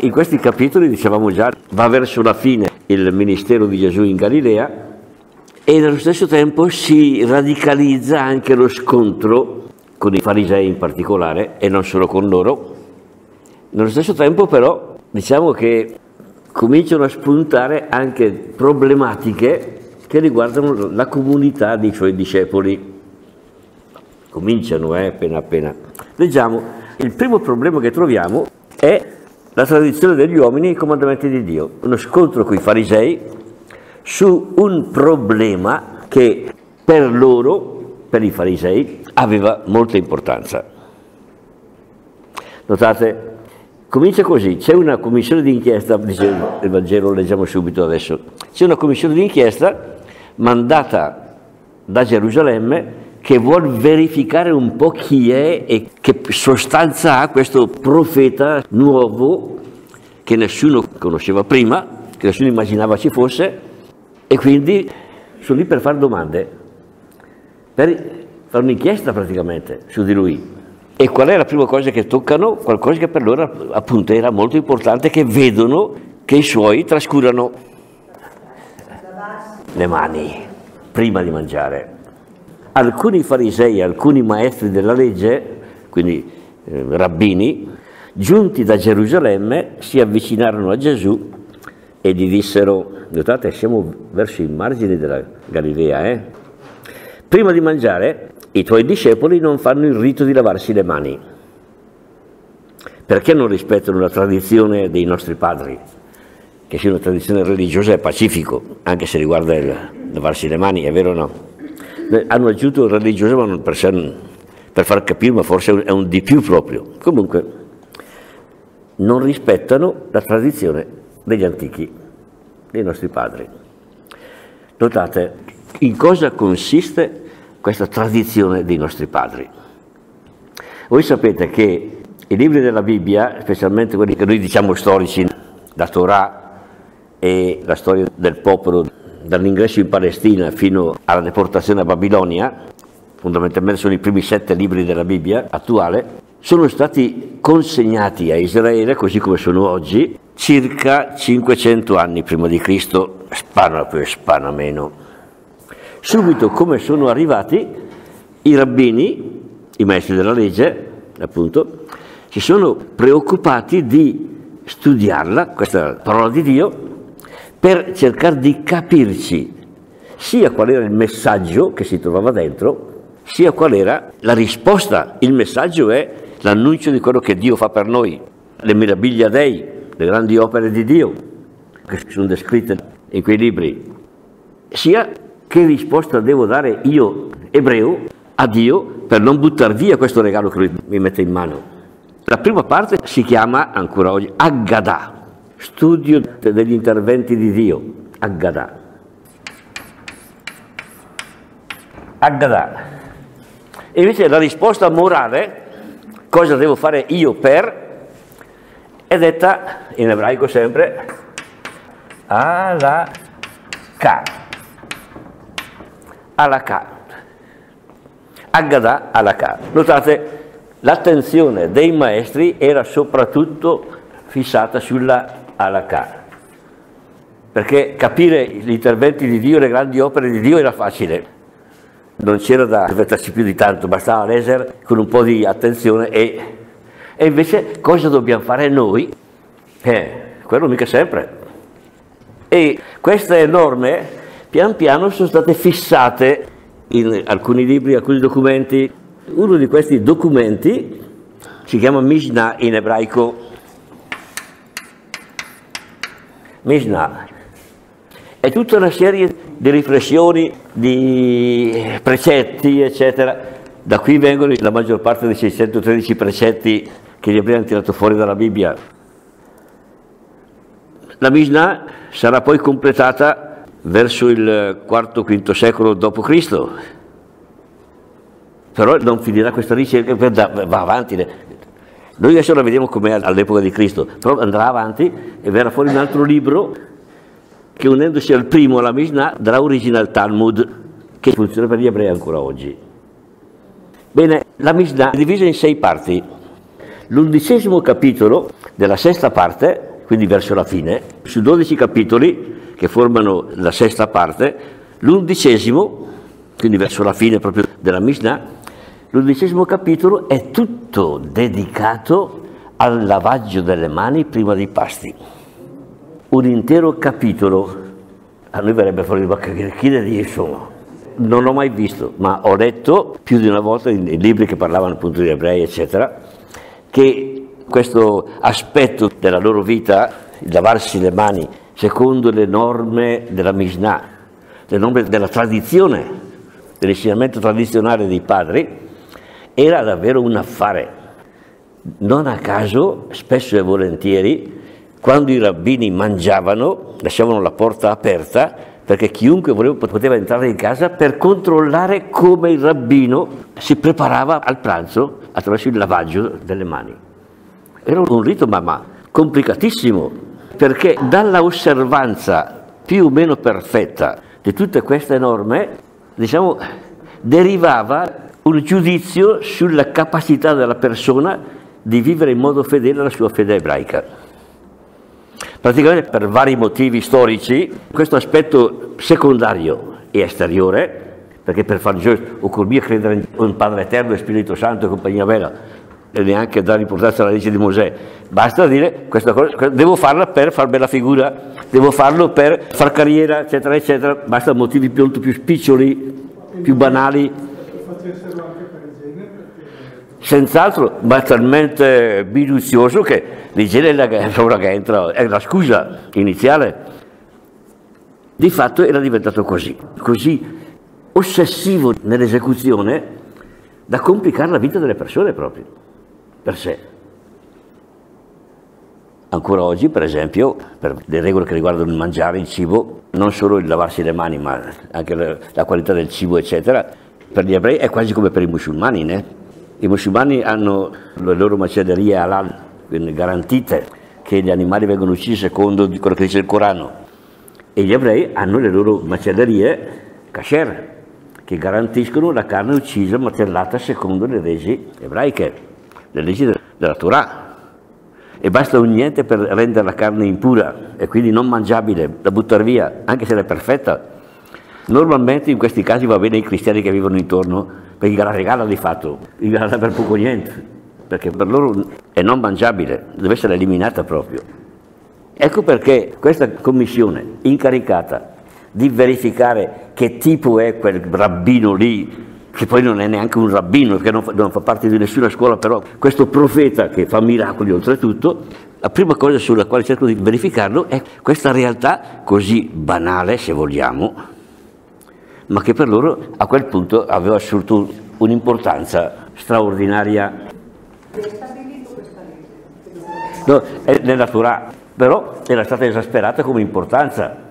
In questi capitoli, dicevamo già, va verso la fine il ministero di Gesù in Galilea e nello stesso tempo si radicalizza anche lo scontro con i farisei in particolare e non solo con loro. Nello stesso tempo però diciamo che cominciano a spuntare anche problematiche che riguardano la comunità dei suoi discepoli. Cominciano, eh, appena appena. Leggiamo, il primo problema che troviamo è la tradizione degli uomini e i comandamenti di Dio. Uno scontro con i farisei su un problema che per loro, per i farisei, aveva molta importanza. Notate, comincia così, c'è una commissione d'inchiesta, dice il Vangelo, lo leggiamo subito adesso, c'è una commissione d'inchiesta mandata da Gerusalemme che vuol verificare un po' chi è e che sostanza ha questo profeta nuovo che nessuno conosceva prima, che nessuno immaginava ci fosse, e quindi sono lì per fare domande, per fare un'inchiesta praticamente su di lui. E qual è la prima cosa che toccano? Qualcosa che per loro appunto era molto importante, che vedono che i suoi trascurano le mani prima di mangiare alcuni farisei, alcuni maestri della legge, quindi eh, rabbini, giunti da Gerusalemme, si avvicinarono a Gesù e gli dissero, notate siamo verso i margini della Galilea, eh? prima di mangiare i tuoi discepoli non fanno il rito di lavarsi le mani. Perché non rispettano la tradizione dei nostri padri? Che sia una tradizione religiosa è pacifico, anche se riguarda il lavarsi le mani, è vero o no? Hanno aggiunto il religioso ma per, sé, per far capire, ma forse è un di più proprio. Comunque, non rispettano la tradizione degli antichi, dei nostri padri. Notate, in cosa consiste questa tradizione dei nostri padri? Voi sapete che i libri della Bibbia, specialmente quelli che noi diciamo storici, la Torah e la storia del popolo dall'ingresso in Palestina fino alla deportazione a Babilonia, fondamentalmente sono i primi sette libri della Bibbia attuale, sono stati consegnati a Israele, così come sono oggi, circa 500 anni prima di Cristo, spana più e spana meno. Subito come sono arrivati i rabbini, i maestri della legge, appunto, si sono preoccupati di studiarla, questa parola di Dio, per cercare di capirci sia qual era il messaggio che si trovava dentro, sia qual era la risposta. Il messaggio è l'annuncio di quello che Dio fa per noi, le meraviglie dei, le grandi opere di Dio, che sono descritte in quei libri, sia che risposta devo dare io, ebreo, a Dio per non buttare via questo regalo che lui mi mette in mano. La prima parte si chiama ancora oggi Aggadah, studio degli interventi di Dio, Aggadà. Aggadà. E invece la risposta morale, cosa devo fare io per, è detta in ebraico sempre alla ka. Alla ka. Aggadà alla ka. Notate, l'attenzione dei maestri era soprattutto fissata sulla Alakà. Perché capire gli interventi di Dio, le grandi opere di Dio era facile, non c'era da aspettarsi più di tanto, bastava leggere con un po' di attenzione e, e invece cosa dobbiamo fare noi? Eh, quello mica sempre. E queste norme pian piano sono state fissate in alcuni libri, alcuni documenti. Uno di questi documenti si chiama Mishnah in ebraico Mishnah. È tutta una serie di riflessioni, di precetti, eccetera. Da qui vengono la maggior parte dei 613 precetti che gli abbiamo tirato fuori dalla Bibbia. La Mishnah sarà poi completata verso il IV-V secolo d.C. Però non finirà questa ricerca, va avanti, noi adesso la vediamo come all'epoca di Cristo, però andrà avanti e verrà fuori un altro libro che unendosi al primo, alla Mishnah, darà origine al Talmud, che funziona per gli ebrei ancora oggi. Bene, la Mishnah è divisa in sei parti. L'undicesimo capitolo della sesta parte quindi verso la fine, su 12 capitoli che formano la sesta parte, l'undicesimo, quindi verso la fine proprio della Mishnah, l'undicesimo capitolo è tutto dedicato al lavaggio delle mani prima dei pasti. Un intero capitolo, a noi verrebbe fuori di bocca chi ne dice insomma. Non l'ho mai visto, ma ho letto più di una volta in, libri che parlavano appunto di ebrei, eccetera, che questo aspetto della loro vita, il lavarsi le mani secondo le norme della Mishnah, le norme della tradizione, dell'insegnamento tradizionale dei padri, era davvero un affare. Non a caso, spesso e volentieri, quando i rabbini mangiavano, lasciavano la porta aperta perché chiunque voleva poteva entrare in casa per controllare come il rabbino si preparava al pranzo attraverso il lavaggio delle mani. Era un rito ma, ma complicatissimo, perché dalla osservanza più o meno perfetta di tutte queste norme, diciamo, derivava un giudizio sulla capacità della persona di vivere in modo fedele alla sua fede ebraica. Praticamente per vari motivi storici, questo aspetto secondario e esteriore, perché per fare Gesù occorre credere in Padre Eterno e Spirito Santo e compagnia bella, e neanche dare importanza alla legge di Mosè. Basta dire questa cosa, devo farla per far bella figura, devo farlo per far carriera, eccetera, eccetera. Basta motivi più, più spiccioli, più banali. Senz'altro, ma talmente minuzioso che l'igiene è la, che entra, è la scusa iniziale. Di fatto era diventato così, così ossessivo nell'esecuzione da complicare la vita delle persone proprio per sé. Ancora oggi, per esempio, per le regole che riguardano il mangiare, il cibo, non solo il lavarsi le mani, ma anche la, la qualità del cibo, eccetera, per gli ebrei è quasi come per i musulmani. Né? I musulmani hanno le loro macellerie halal, garantite che gli animali vengono uccisi secondo quello che dice il Corano, e gli ebrei hanno le loro macellerie kasher, che garantiscono la carne uccisa, martellata secondo le leggi ebraiche le leggi della Torah e basta un niente per rendere la carne impura e quindi non mangiabile, da buttare via, anche se è perfetta. Normalmente in questi casi va bene i cristiani che vivono intorno, perché gliela regala di fatto, gli regala per poco niente, perché per loro è non mangiabile, deve essere eliminata proprio. Ecco perché questa commissione incaricata di verificare che tipo è quel rabbino lì che poi non è neanche un rabbino, che non fa, non fa parte di nessuna scuola, però questo profeta che fa miracoli oltretutto, la prima cosa sulla quale cerco di verificarlo è questa realtà così banale, se vogliamo, ma che per loro a quel punto aveva assunto un'importanza straordinaria. No, è nella Torah, però era stata esasperata come importanza